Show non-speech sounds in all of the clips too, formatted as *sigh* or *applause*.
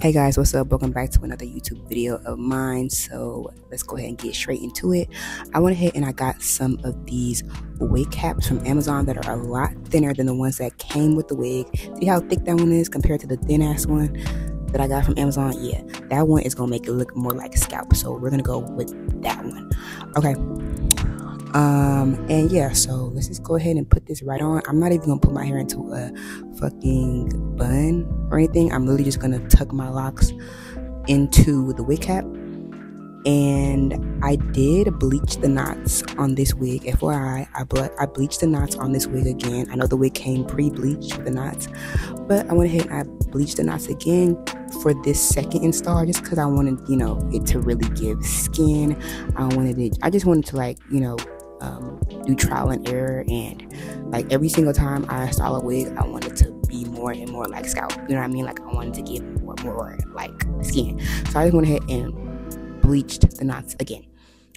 Hey guys, what's up? Welcome back to another YouTube video of mine. So let's go ahead and get straight into it. I went ahead and I got some of these wig caps from Amazon that are a lot thinner than the ones that came with the wig. See how thick that one is compared to the thin ass one that I got from Amazon? Yeah, that one is gonna make it look more like a scalp. So we're gonna go with that one. Okay, um, and yeah, so let's just go ahead and put this right on. I'm not even gonna put my hair into a fucking bun or anything. I'm literally just gonna tuck my locks into the wig cap. And I did bleach the knots on this wig. FYI, I, ble- I bleached the knots on this wig again. I know the wig came pre-bleached with the knots, but I went ahead and I bleached the knots again for this second install just because I wanted, you know, it to really give skin. I wanted it. I just wanted to like, you know, um, do trial and error. And like every single time I style a wig, I wanted to be more and more like scalp. You know what I mean? Like I wanted to get more, more like skin. So I just went ahead and bleached the knots again.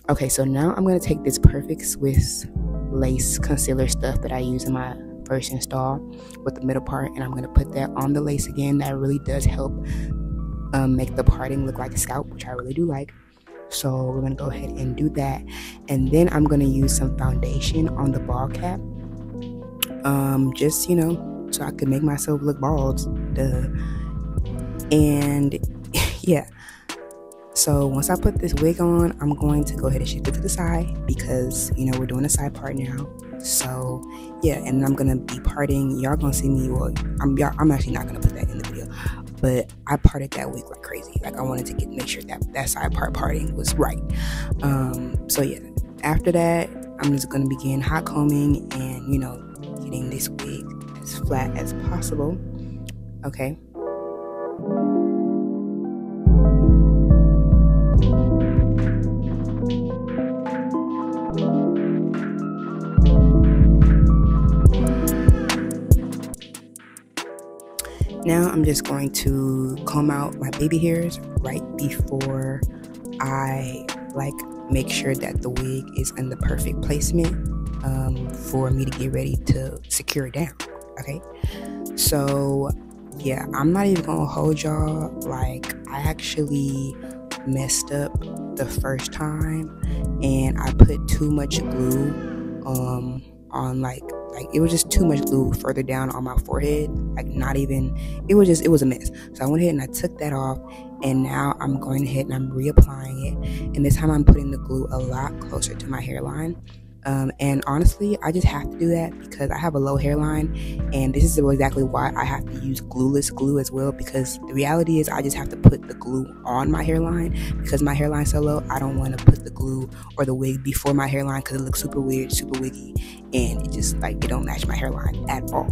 Okay, so now I'm gonna take this Perfect Swiss lace concealer stuff that I use in my first install with the middle part, and I'm gonna put that on the lace again. That really does help um, make the parting look like a scalp, which I really do like. So we're gonna go ahead and do that. And then I'm gonna use some foundation on the bald cap. Um, just you know, so I can make myself look bald. Duh. And *laughs* yeah. So once I put this wig on, I'm going to go ahead and shift it to the side because you know we're doing a side part now. So yeah, and I'm gonna be parting. Y'all gonna see me. Well, I'm y'all, I'm actually not gonna put that in the but I parted that wig like crazy. Like I wanted to get make sure that that side part parting was right. Um, so yeah, after that, I'm just gonna begin hot combing and you know getting this wig as flat as possible. Okay. Just going to comb out my baby hairs right before I like make sure that the wig is in the perfect placement um, for me to get ready to secure it down. Okay, so yeah, I'm not even gonna hold y'all. Like I actually messed up the first time and I put too much glue um, on like like it was just too much glue further down on my forehead. Like not even it was just it was a mess. So I went ahead and I took that off and now I'm going ahead and I'm reapplying it. And this time I'm putting the glue a lot closer to my hairline. Um, and honestly, I just have to do that because I have a low hairline, and this is exactly why I have to use glueless glue as well. Because the reality is, I just have to put the glue on my hairline because my hairline's so low. I don't want to put the glue or the wig before my hairline because it looks super weird, super wiggy, and it just like it don't match my hairline at all.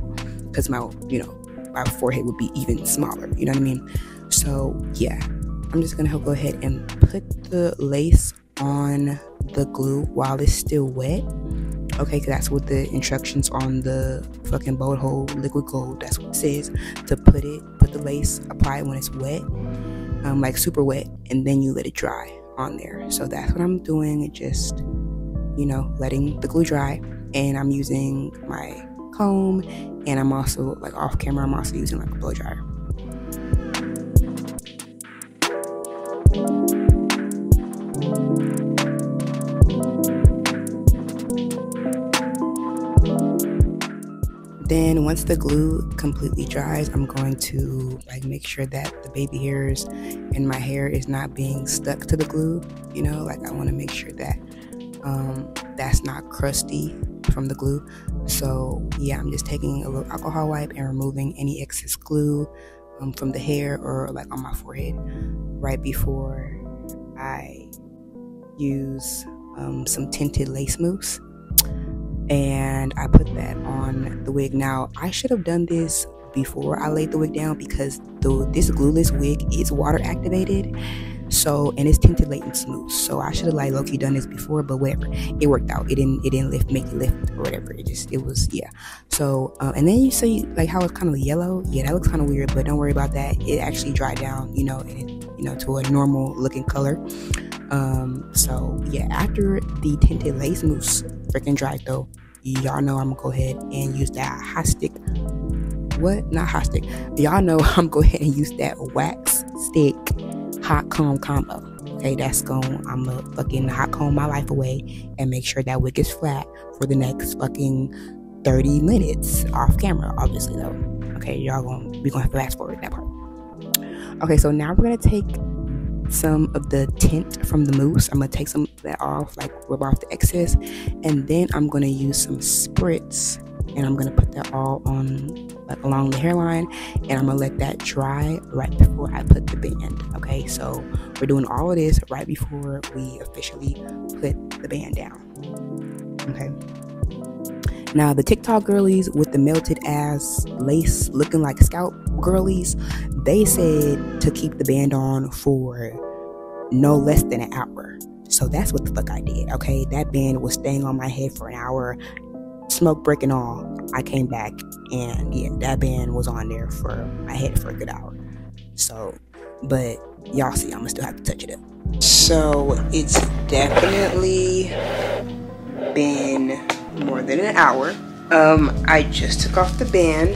Because my, you know, my forehead would be even smaller. You know what I mean? So yeah, I'm just gonna go ahead and put the lace on the glue while it's still wet. Okay, that's what the instructions on the fucking bold hold liquid gold. That's what it says to put it, put the lace, apply it when it's wet, um, like super wet, and then you let it dry on there. So that's what I'm doing. It just you know, letting the glue dry, and I'm using my comb, and I'm also like off camera. I'm also using like a blow dryer. Then once the glue completely dries, I'm going to like make sure that the baby hairs in my hair is not being stuck to the glue. You know, like I want to make sure that um, that's not crusty from the glue. So yeah, I'm just taking a little alcohol wipe and removing any excess glue um, from the hair or like on my forehead right before I use um, some tinted lace mousse and I put that on the wig. Now, I should have done this before I laid the wig down because the, this glueless wig is water activated. So and it's tinted late and smooth. So I should have like Loki done this before, but whatever. It worked out. It didn't it didn't lift make it lift or whatever. It just it was yeah. So um, and then you see like how it's kind of yellow. Yeah, that looks kind of weird, but don't worry about that. It actually dried down, you know, and it, you know to a normal looking color. Um, so yeah, after the tinted lace mousse freaking dried though, y'all know I'm gonna go ahead and use that hot stick. What? Not hot stick. Y'all know *laughs* I'm gonna go ahead and use that wax stick hot comb combo. Okay, that's going I'm gonna fucking hot comb my life away and make sure that wig is flat for the next fucking 30 minutes off camera, obviously though. Okay, y'all gonna we gonna fast forward that part. Okay, so now we're gonna take some of the tint from the mousse. I'm gonna take some of that off, like rub off the excess, and then I'm gonna use some spritz and I'm gonna put that all on like along the hairline and I'm gonna let that dry right before I put the band. Okay, so we're doing all of this right before we officially put the band down. Okay. Now the TikTok girlies with the melted ass lace looking like scalp girlies, they said to keep the band on for no less than an hour. So that's what the fuck I did. Okay, that band was staying on my head for an hour smoke breaking all, I came back and yeah, that band was on there for my head for a good hour. So, but y'all see, I'm gonna still have to touch it up. So it's definitely been than an hour. Um, I just took off the band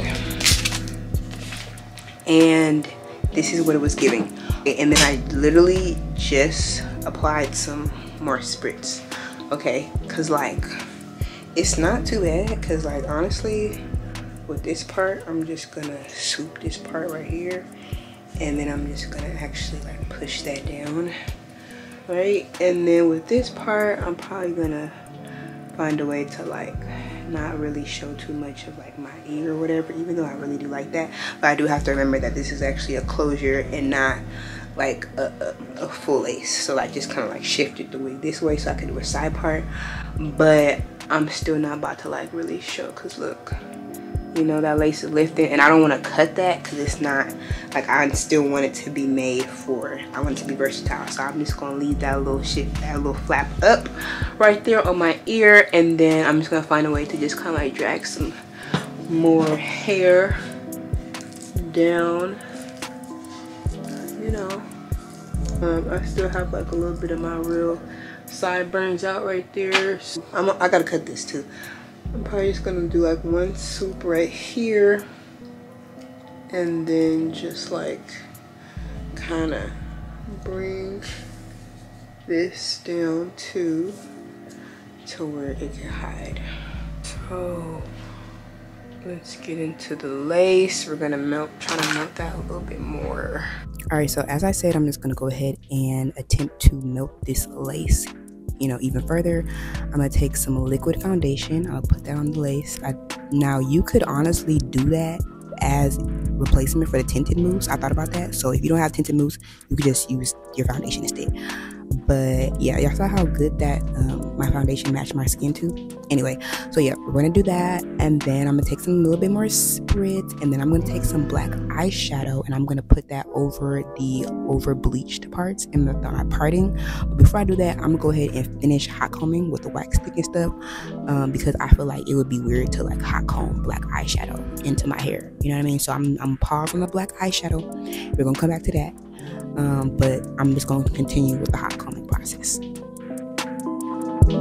and this is what it was giving. And then I literally just applied some more spritz. Okay, cause like it's not too bad because like honestly with this part i'm just gonna swoop this part right here and then i'm just gonna actually like push that down right and then with this part i'm probably gonna find a way to like not really show too much of like my ear or whatever even though i really do like that. But i do have to remember that this is actually a closure and not like a, a, a full lace so i just kind of like shifted the wig this way so i could do a side part. But I'm still not about to like really show because look you know that lace is lifted and I don't want to cut that because it's not like I still want it to be made for I want it to be versatile so I'm just gonna leave that little shit that little flap up right there on my ear and then I'm just gonna find a way to just kind of like drag some more hair down you know um, I still have like a little bit of my real sideburns out right there. So I'm, I gotta cut this too. I'm probably just gonna do like one swoop right here and then just like kind of bring this down to to where it can hide. So let's get into the lace. We're gonna melt, try to melt that a little bit more. All right, so as I said, I'm just gonna go ahead and attempt to melt this lace you know even further. I'm gonna take some liquid foundation i'll put that on the lace. I, now you could honestly do that as replacement for the tinted mousse. I thought about that. So if you don't have tinted mousse you could just use your foundation instead. But yeah y'all saw how good that um, my foundation matched my skin to. Anyway so yeah we're gonna do that and then i'm gonna take some a little bit more spritz and then i'm gonna take some black eyeshadow and i'm gonna put that over the over bleached parts in the, the parting. But before i do that i'm gonna go ahead and finish hot combing with the wax stick and stuff um, because i feel like it would be weird to like hot comb black eyeshadow into my hair. You know what i mean? So i'm, I'm pausing the black eyeshadow. We're gonna come back to that um, but I'm just going to continue with the hot combing process. So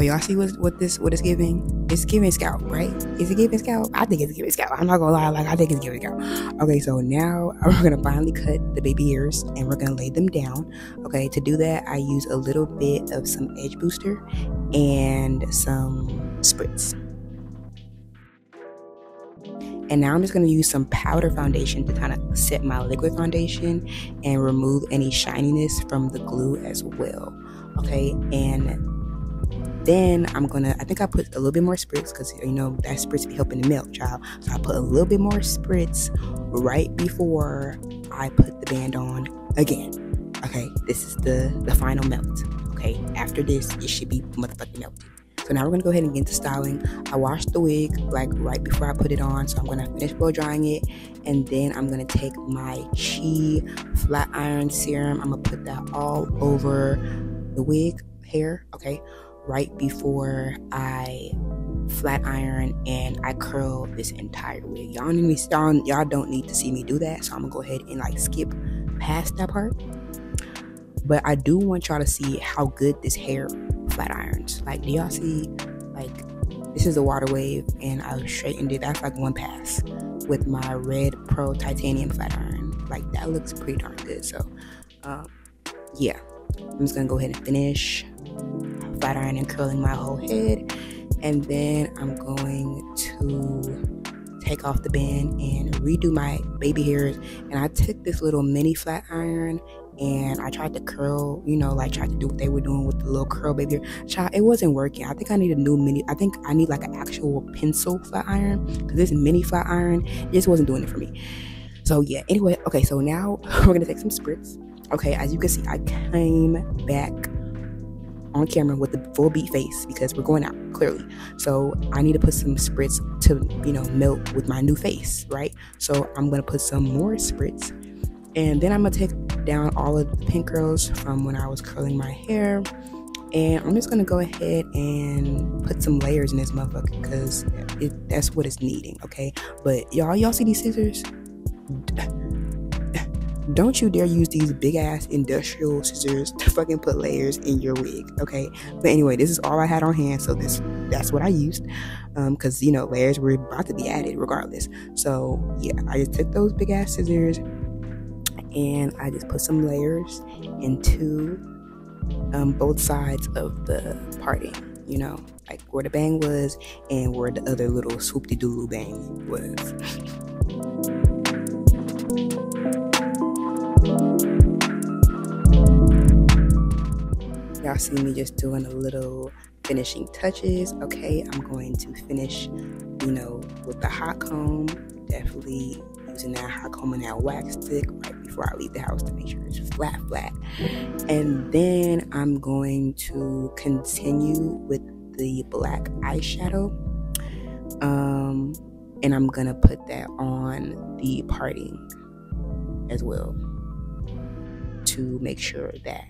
y'all see what what this what it's giving? It's giving scalp, right? Is it giving scalp? I think it's giving scalp. I'm not gonna lie, like I think it's giving scalp. Okay, so now *laughs* we're gonna finally cut the baby ears and we're gonna lay them down. Okay, to do that, I use a little bit of some edge booster and some spritz. And now I'm just going to use some powder foundation to kind of set my liquid foundation and remove any shininess from the glue as well. Okay, and then I'm gonna, I think I put a little bit more spritz because you know that spritz be helping the milk, child. So I put a little bit more spritz right before I put the band on again. Okay, this is the the final melt. Okay, after this, it should be motherfucking melted. So now we're gonna go ahead and get into styling. I washed the wig like right before I put it on, so I'm gonna finish blow drying it, and then I'm gonna take my Chi flat iron serum. I'm gonna put that all over the wig hair. Okay, right before I flat iron and I curl this entire wig. Y'all need me y'all, y'all don't need to see me do that, so I'm gonna go ahead and like skip past that part. But I do want y'all to see how good this hair flat irons. Like, do y'all see? Like, this is a water wave, and I straightened it. That's like one pass with my red pro titanium flat iron. Like, that looks pretty darn good. So, um, yeah, I'm just gonna go ahead and finish flat iron and curling my whole head, and then I'm going to take off the band and redo my baby hairs. And I took this little mini flat iron and I tried to curl, you know, like tried to do what they were doing with the little curl baby. Child, it wasn't working. I think I need a new mini. I think I need like an actual pencil flat iron because this mini flat iron just wasn't doing it for me. So yeah. Anyway, okay. So now *laughs* we're gonna take some spritz. Okay, as you can see, I came back on camera with the full beat face because we're going out clearly. So I need to put some spritz to, you know, melt with my new face, right? So I'm gonna put some more spritz and then I'm gonna take down all of the pink curls from when I was curling my hair. And I'm just gonna go ahead and put some layers in this motherfucker because that's what it's needing, okay? But y'all, y'all see these scissors? *laughs* Don't you dare use these big ass industrial scissors to fucking put layers in your wig, okay? But anyway, this is all I had on hand, so this that's what I used. Um, because you know, layers were about to be added regardless. So yeah, I just took those big ass scissors and I just put some layers into um, both sides of the parting, you know, like where the bang was and where the other little swoopty doo bang was. Y'all see me just doing a little finishing touches. Okay, I'm going to finish, you know, with the hot comb. Definitely using that hot comb and that wax stick right before I leave the house to make sure it's flat, flat. And then I'm going to continue with the black eyeshadow. Um, and I'm gonna put that on the parting as well to make sure that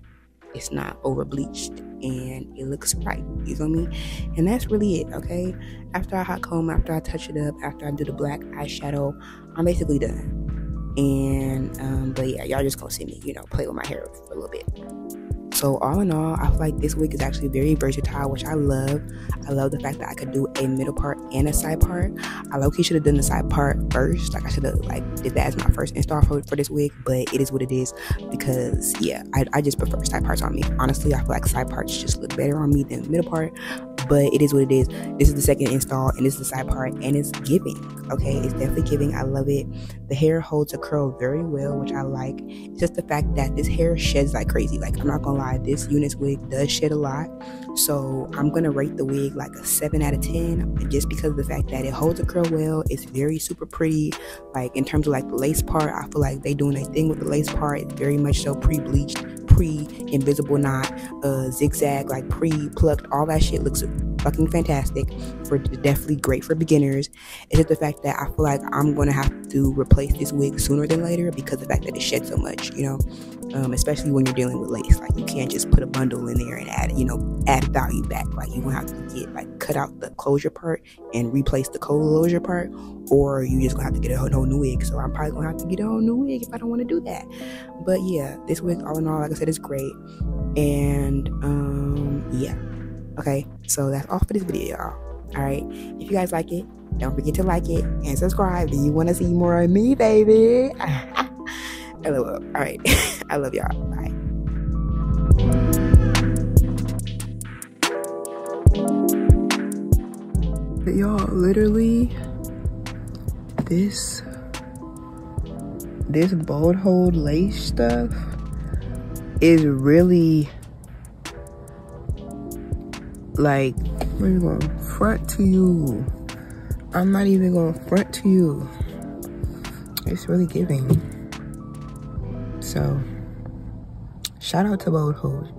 it's not over bleached and it looks right. You feel me? And that's really it, okay? After I hot comb, after I touch it up, after I do the black eyeshadow, I'm basically done. And um, but yeah, y'all just gonna see me, you know, play with my hair for a little bit. So all in all, I feel like this wig is actually very versatile, which I love. I love the fact that I could do a middle part and a side part. I low key should have done the side part first. Like I should have like did that as my first install for, for this wig, but it is what it is because yeah, I, I just prefer side parts on me. Honestly, I feel like side parts just look better on me than middle part but it is what it is. This is the second install, and this is the side part, and it's giving. Okay, it's definitely giving. I love it. The hair holds a curl very well, which I like. It's just the fact that this hair sheds like crazy. Like I'm not gonna lie, this UNice wig does shed a lot. So I'm gonna rate the wig like a seven out of ten, just because of the fact that it holds a curl well. It's very super pretty. Like in terms of like the lace part, I feel like they doing a thing with the lace part. It's very much so pre-bleached pre invisible knot, uh, zigzag, like pre plucked. All that shit looks fucking fantastic. For definitely great for beginners. It's just the fact that I feel like I'm gonna have to replace this wig sooner than later because the fact that it sheds so much. You know, um, especially when you're dealing with lace. Like you can't just put a bundle in there and add, you know, add value back. Like you're gonna have to get like cut out the closure part and replace the closure part, or you just gonna have to get a whole, whole new wig. So I'm probably gonna have to get a whole new wig if I don't want to do that. But yeah, this wig, all in all, like I said, is great. And um, yeah. Okay, so that's all for this video, y'all. All right, if you guys like it, don't forget to like it and subscribe. Do you want to see more of me, baby? *laughs* LOL. All right, *laughs* I love y'all. Bye. But y'all, literally, this this bold hold lace stuff is really like where you going front to you? I'm not even gonna front to you. It's really giving. So shout out to bold hold